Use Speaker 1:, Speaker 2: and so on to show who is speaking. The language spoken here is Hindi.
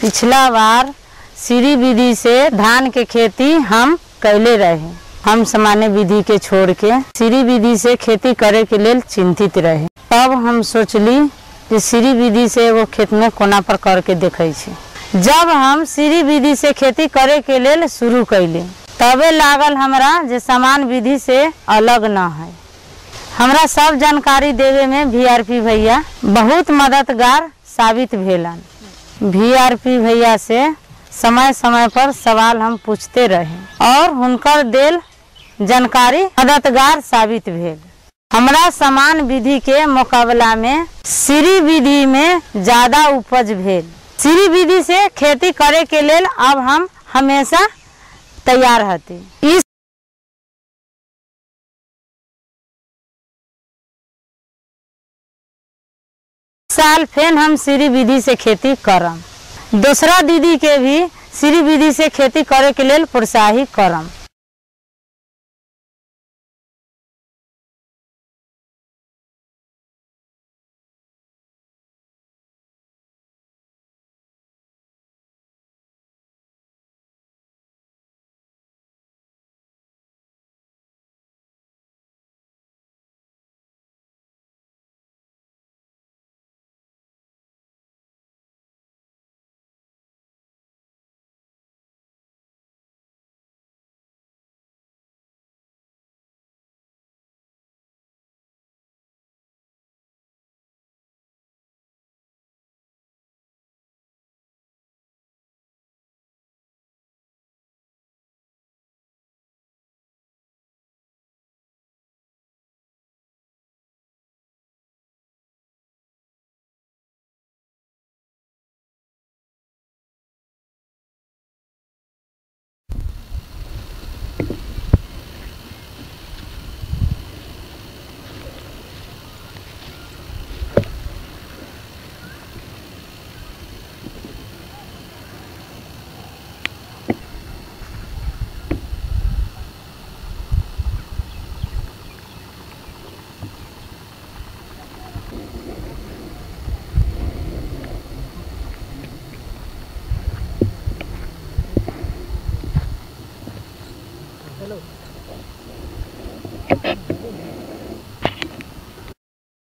Speaker 1: पिछला बार सीरी विधि से धान के खेती हम कैले रहे। हम सामान्य विधि के छोड़ के सीरी विधि से खेती करे के लिए चिंतित रहे। तब हम सोचली कि सीरी विधि से एगो खेत में कोना पर करके देखे जब हम सीरी विधि से खेती करे के लिए शुरू कैली, तबे लागल हमरा जे समान विधि से अलग न है। हमरा सब जानकारी देवे में वीआरपी भैया बहुत मददगार साबित भेलन। वीआरपी भैया से समय समय पर सवाल हम पूछते रहे और हुनकर देल जानकारी मददगार साबित भेल। हमरा समान विधि के मुकाबला में सीरी विधि में ज़्यादा उपज भेल। सीरी विधि से खेती करे के लेल अब हम हमेशा तैयार हती। इस साल फिर हम श्री विधि से खेती करम। दूसरा दीदी के भी श्री विधि से खेती करे के लिए प्रोत्साहित करम। Thank you.